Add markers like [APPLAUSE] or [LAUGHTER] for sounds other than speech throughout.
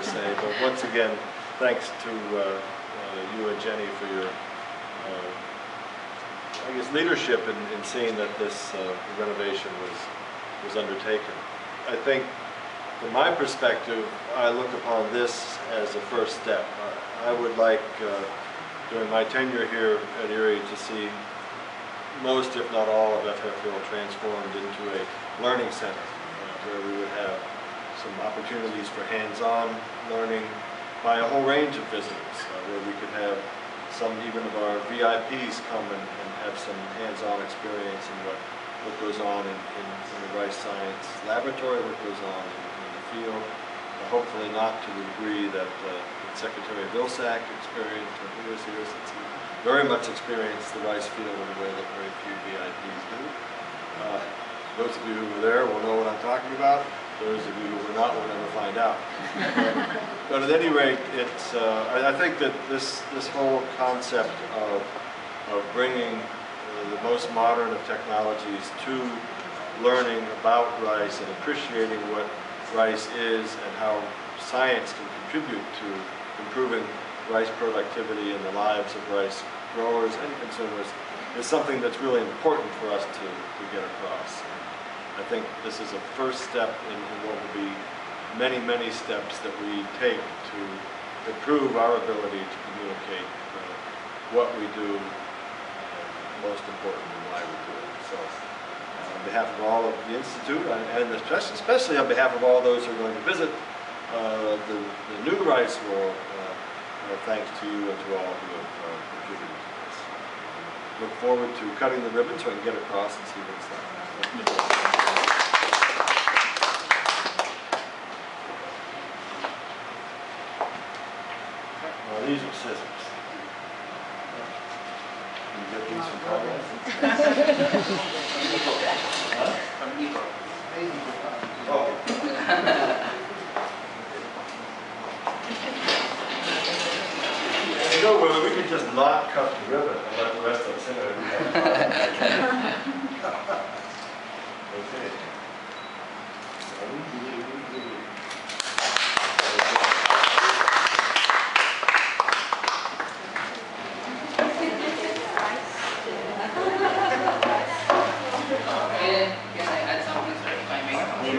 to say. But once again, thanks to uh, uh, you and Jenny for your, uh, I guess, leadership in, in seeing that this uh, renovation was, was undertaken. I think, from my perspective, I look upon this as a first step. I I would like, during my tenure here at IRRI, to see most, if not all, of FF Hill transformed into a learning center, where we would have some opportunities for hands-on learning by a whole range of visitors, uh, where we could have some even of our VIPs come and, and have some hands-on experience in what, what goes on in, in, in the Rice Science Laboratory, what goes on in, in the field. Uh, hopefully not to the degree that uh, Secretary Vilsack experienced when he was here, since he very much experienced the rice field in a way that very few VIPs do. Uh, those of you who were there will know what I'm talking about. Those of you who were not will never find out. [LAUGHS] but, at any rate, it's, uh, I, I, think that this, this whole concept of, of bringing uh, the most modern of technologies to learning about rice and appreciating what rice is and how science can contribute to improving rice productivity and the lives of rice growers and consumers is something that's really important for us to, to get across. I think this is a first step in, what will be many, many steps that we take to improve our ability to communicate uh, what we do, and most importantly, why we do it. So, uh, on behalf of all of the Institute, and especially, on behalf of all those who are going to visit uh, the, the, new rice world, uh, uh, thanks to you and to all who have uh, contributed to this. Look forward to cutting the ribbon so I can get across and see what's like. These are scissors. You get these from Conrad? [LAUGHS] huh? From Eagle. Oh. you know, well, we could just not cut the ribbon and let the rest of us in it. okay. [LAUGHS]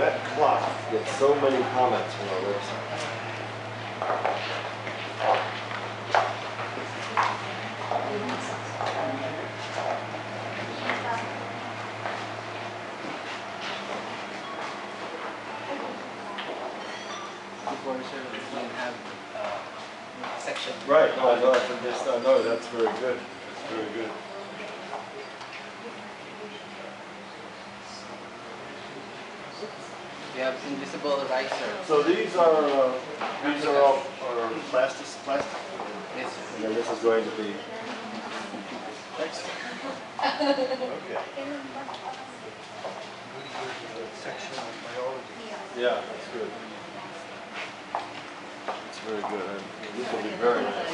That clock gets so many comments from our website. Right, no, no, from this, uh, no, that's very good, that's very good. We invisible ricer. So these are, uh, these are all, are plastic, plastic? Yes. And then this is going to be, thanks. Okay. Section of biology. Yeah, that's good very good. I, this will be very nice.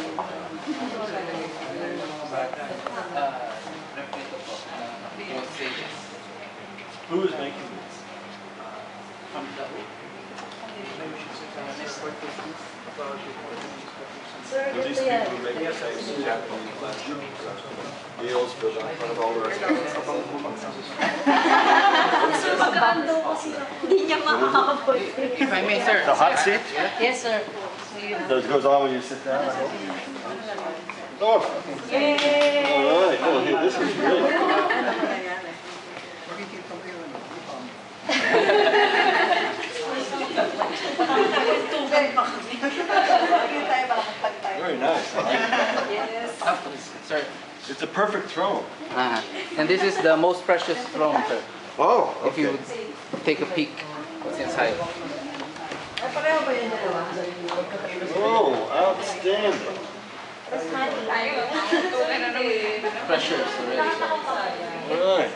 Who is making this? Sir, Will these ito people make the same Japanese meals for the front of all the restaurants? Sir, magkaan daw kasi hindi niya makakapot. If I may, sir. The hot seat? Yes, sir. That goes on when you sit down, I hope? Oh, Yay! all right. Oh, here, this is great. Very nice. I like it. Yes. Sir. It's a perfect throne. Uh, and this is the most precious throne, sir. Oh, If you would take a peek what's inside. Oh, outstanding. Pressures already. All right.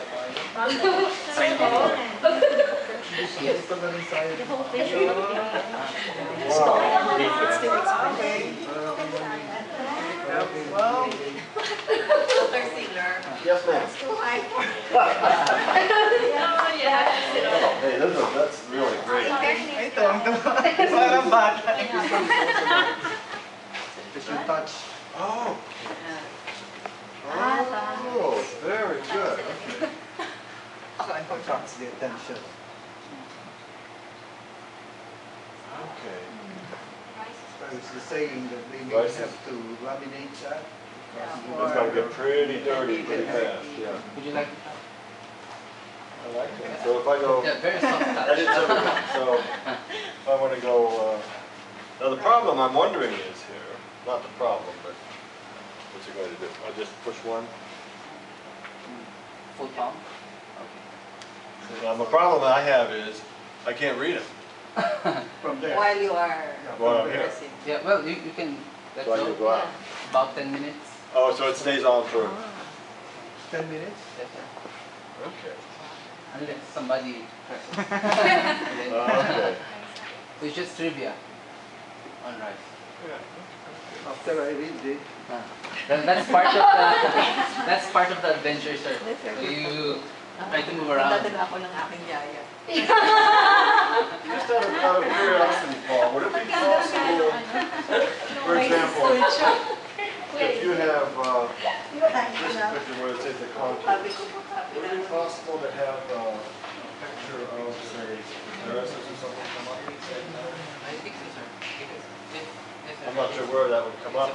Yes. Yes, ma'am. Hey, this is, that's really great. Parang bata. It's your touch. Oh. Oh, very good. [LAUGHS] It attracts the attention. Okay. I was just saying that they may Rice have to laminate that. It's gonna get pretty dirty pretty fast, yeah. Would you like? I like that. So if I go, Yeah, very soft touch. that is everything, so if I wanna go, uh, now the problem I'm wondering is here, not the problem, but what's it going to do? I'll just push one? Full palm. Now, the problem I have is, I can't read it. [LAUGHS] From there. While you are Yeah, While from I'm there. pressing. Yeah, well, you, you can let So I can go go out. about 10 minutes. Oh, so it stays on for, Ah. Ten minutes? Yes, sir. okay. Unless somebody presses. [LAUGHS] [LAUGHS] Uh, okay. So it's just trivia on rice. After I read it, Ah, that- that's part of the [LAUGHS] that's part of the adventure, sir. So you try to move around. Dadala ko ng aking yaya. [LAUGHS] Just out of, out of curiosity, Paul, would it be possible, for example, if you have, uh, this picture where it says the contour, Sabi would it be possible to have uh, a picture of, say, nurses or something come up? I think so, sir. Yes, yes, sir. I'm not sure where that would come up,